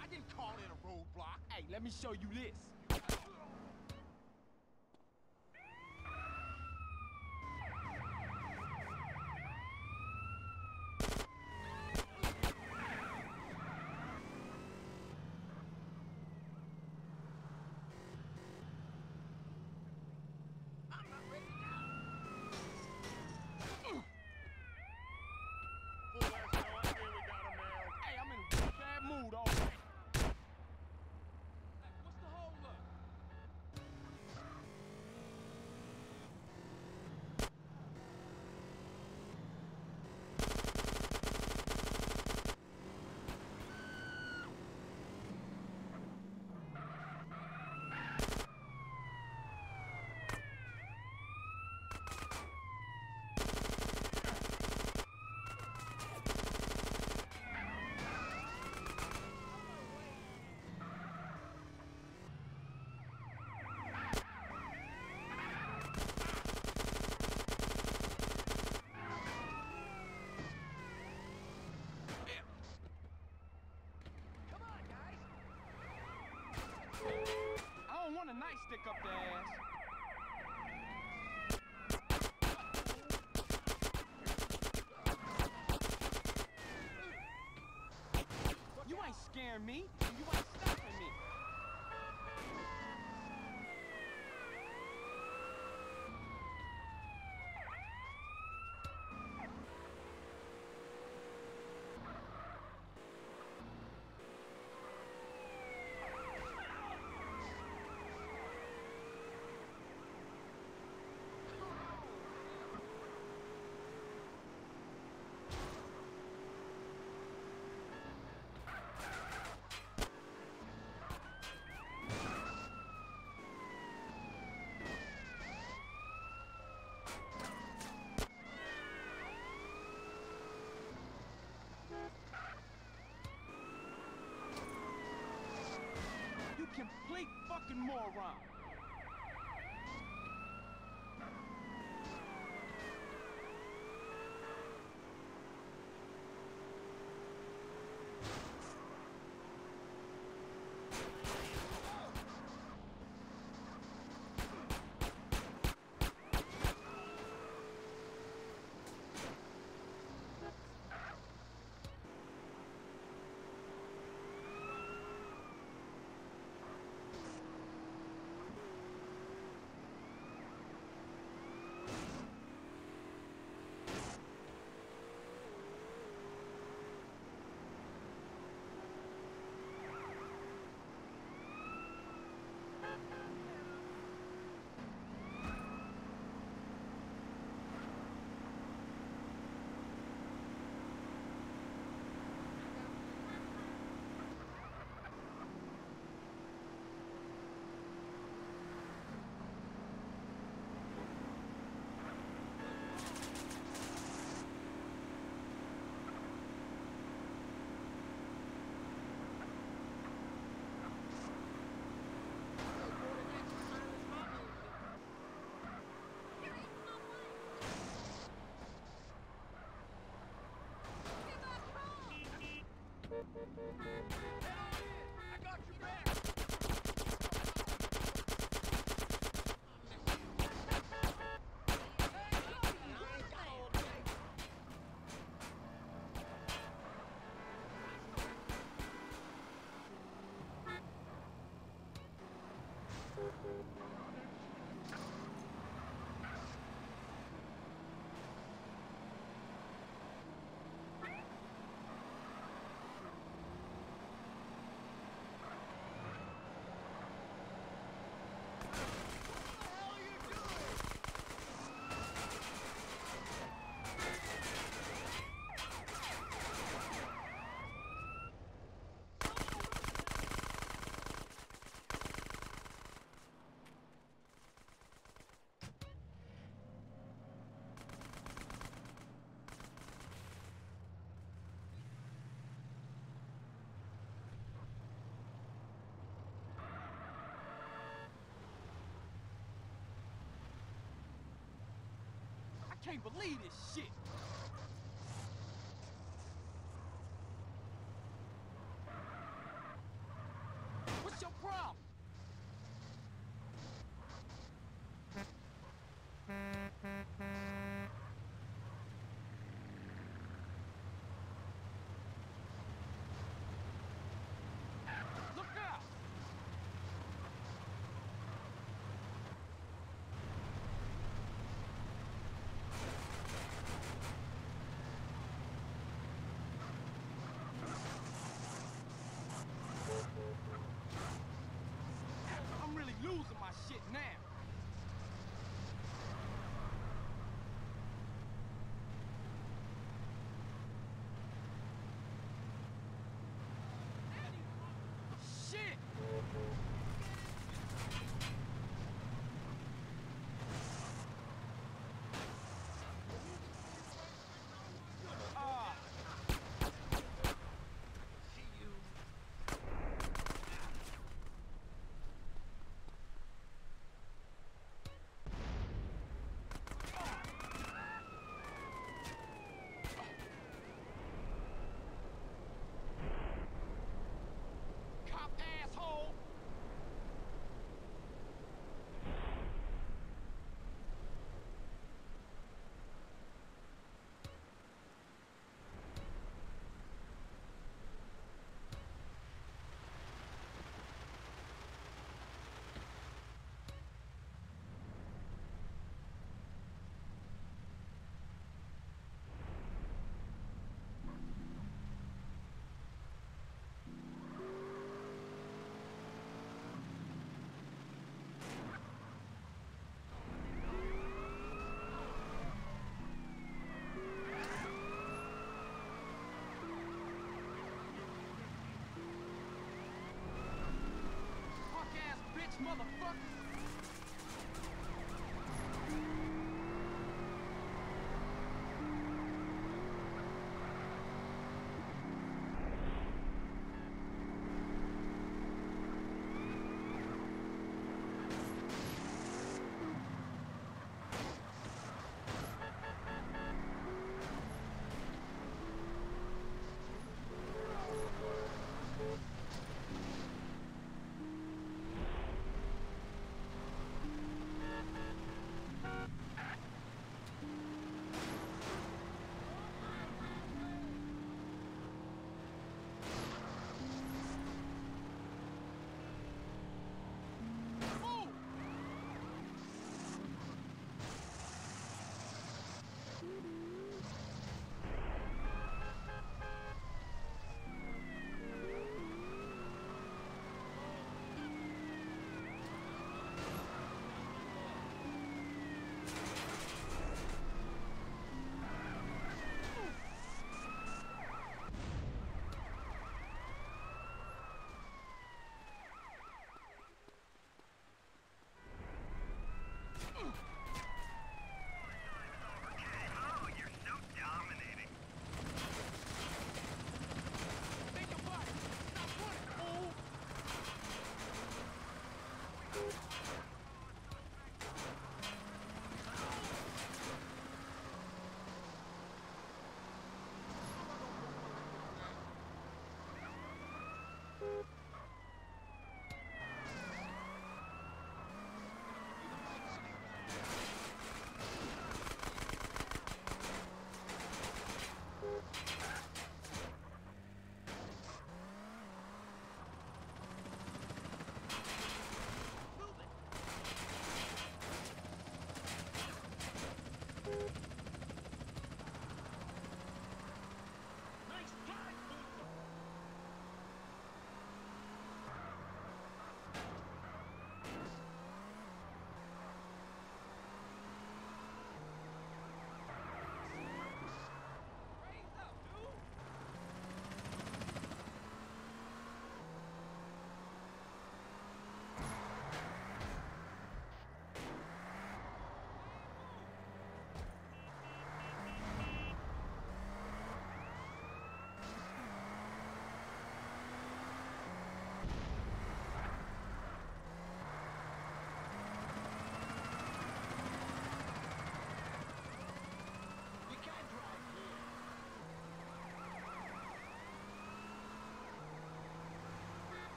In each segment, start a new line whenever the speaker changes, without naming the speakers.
I didn't call it a roadblock.
Hey, let me show you this. I don't want a nightstick up the ass. You ain't scaring me, and you ain't stopping me. You complete fucking moron. Can't believe this shit.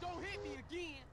Don't
hit me again!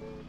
うん。